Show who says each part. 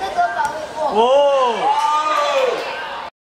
Speaker 1: 这个保卫过。